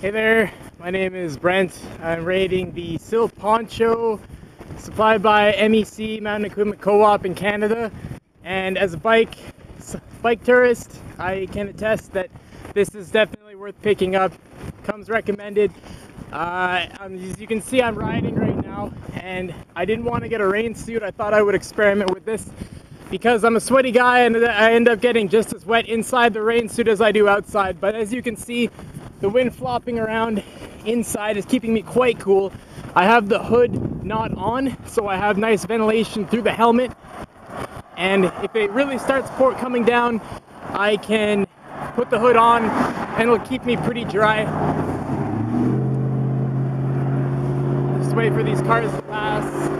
Hey there, my name is Brent. I'm raiding the Sil Poncho supplied by MEC Mountain Equipment Co-op in Canada. And as a bike bike tourist, I can attest that this is definitely worth picking up. Comes recommended. Uh, as you can see, I'm riding right now, and I didn't want to get a rain suit. I thought I would experiment with this because I'm a sweaty guy and I end up getting just as wet inside the rain suit as I do outside. But as you can see, the wind flopping around inside is keeping me quite cool. I have the hood not on, so I have nice ventilation through the helmet. And if it really starts port coming down, I can put the hood on and it'll keep me pretty dry. Just wait for these cars to pass.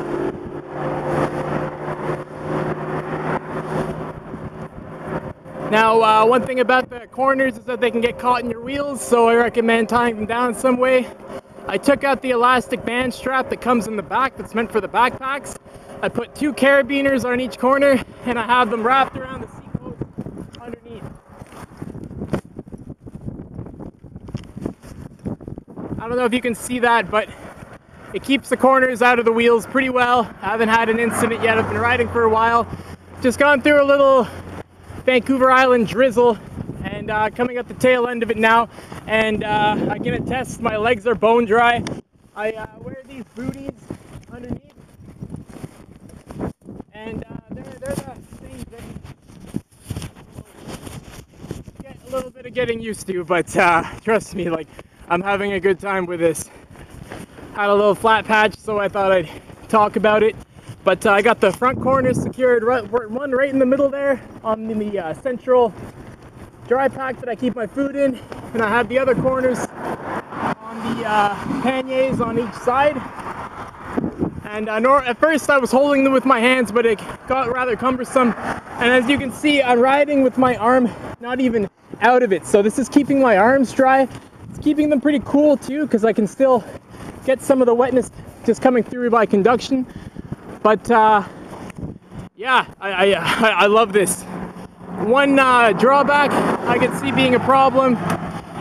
Now, uh, one thing about the corners is that they can get caught in your wheels, so I recommend tying them down some way. I took out the elastic band strap that comes in the back that's meant for the backpacks. I put two carabiners on each corner, and I have them wrapped around the seat post underneath. I don't know if you can see that, but it keeps the corners out of the wheels pretty well. I haven't had an incident yet. I've been riding for a while. Just gone through a little Vancouver Island drizzle and uh, coming up the tail end of it now and uh, I can attest my legs are bone dry. I uh, wear these booties underneath and uh, they're, they're the things that get a little bit of getting used to but uh, trust me like I'm having a good time with this. Had a little flat patch so I thought I'd talk about it. But uh, I got the front corners secured, right, one right in the middle there on the uh, central dry pack that I keep my food in. And I have the other corners on the uh, panniers on each side. And uh, at first I was holding them with my hands, but it got rather cumbersome. And as you can see, I'm riding with my arm not even out of it. So this is keeping my arms dry. It's keeping them pretty cool too, because I can still get some of the wetness just coming through by conduction. But uh, yeah, I, I, I, love this. One uh, drawback I could see being a problem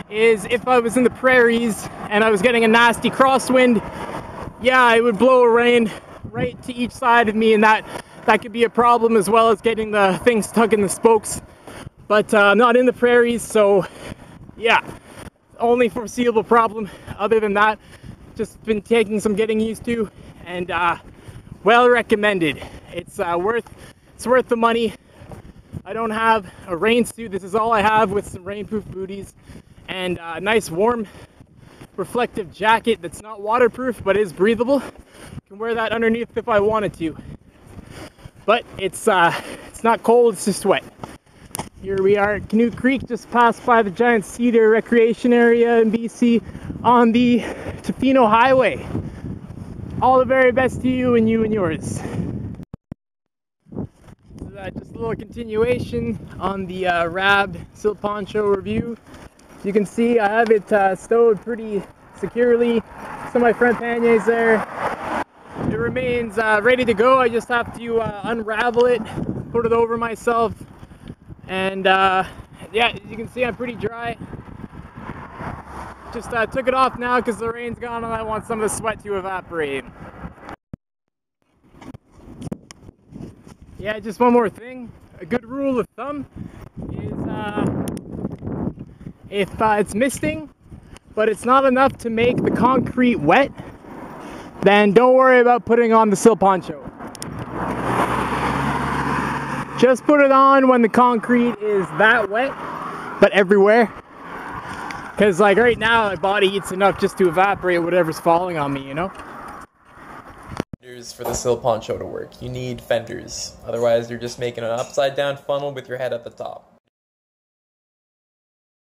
is if I was in the prairies and I was getting a nasty crosswind, yeah, it would blow a rain right to each side of me and that, that could be a problem as well as getting the thing stuck in the spokes. But uh, not in the prairies, so yeah, only foreseeable problem. Other than that, just been taking some getting used to and uh, well recommended. It's uh, worth it's worth the money. I don't have a rain suit. This is all I have with some rainproof booties and a nice warm reflective jacket that's not waterproof but is breathable. I Can wear that underneath if I wanted to. But it's uh, it's not cold. It's just wet. Here we are at Canoe Creek, just passed by the giant cedar recreation area in BC on the Tofino Highway. All the very best to you and you and yours. Uh, just a little continuation on the uh, Rab Sil Poncho review. You can see, I have it uh, stowed pretty securely. Of my front panniers there. It remains uh, ready to go. I just have to uh, unravel it, put it over myself, and uh, yeah, as you can see, I'm pretty dry. Just uh, took it off now because the rain's gone and I want some of the sweat to evaporate. Yeah, just one more thing. A good rule of thumb is uh, if uh, it's misting, but it's not enough to make the concrete wet, then don't worry about putting on the sil poncho. Just put it on when the concrete is that wet, but everywhere. Because like right now, my body eats enough just to evaporate whatever's falling on me, you know? Fenders for the Sil Poncho to work. You need fenders. Otherwise, you're just making an upside down funnel with your head at the top.